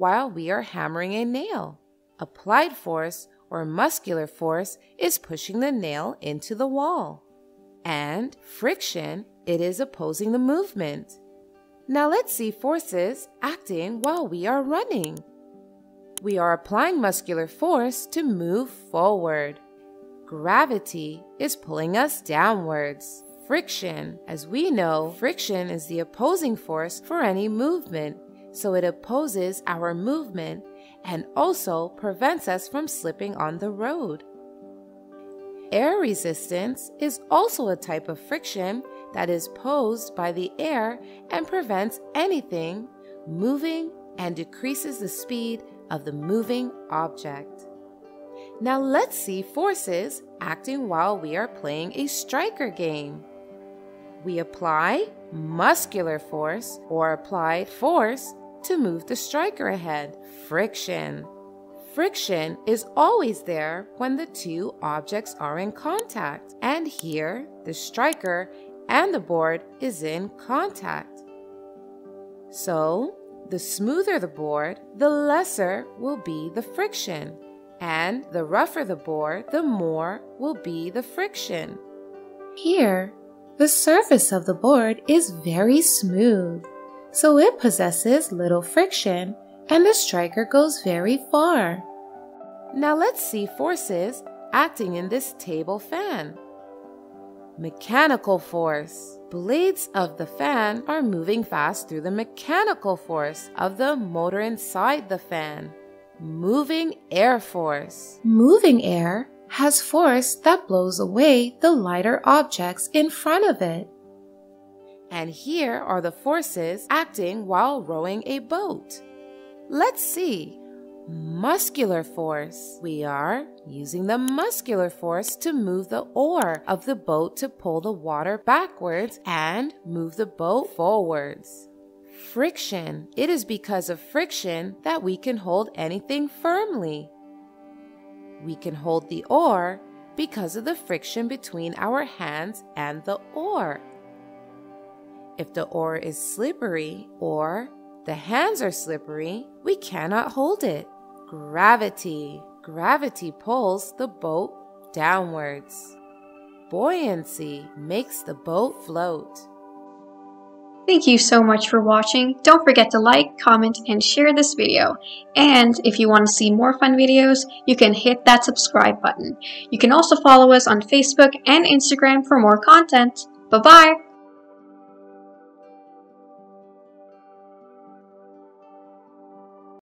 while we are hammering a nail. Applied force or muscular force is pushing the nail into the wall. And friction, it is opposing the movement. Now let's see forces acting while we are running. We are applying muscular force to move forward. Gravity is pulling us downwards. Friction, as we know, friction is the opposing force for any movement, so it opposes our movement and also prevents us from slipping on the road. Air resistance is also a type of friction that is posed by the air and prevents anything moving and decreases the speed of the moving object. Now let's see forces acting while we are playing a striker game. We apply muscular force or applied force to move the striker ahead, friction. Friction is always there when the two objects are in contact, and here the striker and the board is in contact. So, the smoother the board, the lesser will be the friction, and the rougher the board, the more will be the friction. Here, the surface of the board is very smooth, so it possesses little friction and the striker goes very far. Now let's see forces acting in this table fan. Mechanical force. Blades of the fan are moving fast through the mechanical force of the motor inside the fan. Moving air force. Moving air has force that blows away the lighter objects in front of it. And here are the forces acting while rowing a boat. Let's see. Muscular force. We are using the muscular force to move the oar of the boat to pull the water backwards and move the boat forwards. Friction. It is because of friction that we can hold anything firmly. We can hold the oar because of the friction between our hands and the oar. If the oar is slippery or the hands are slippery, we cannot hold it. Gravity. Gravity pulls the boat downwards. Buoyancy makes the boat float. Thank you so much for watching. Don't forget to like, comment, and share this video. And if you want to see more fun videos, you can hit that subscribe button. You can also follow us on Facebook and Instagram for more content. Bye-bye!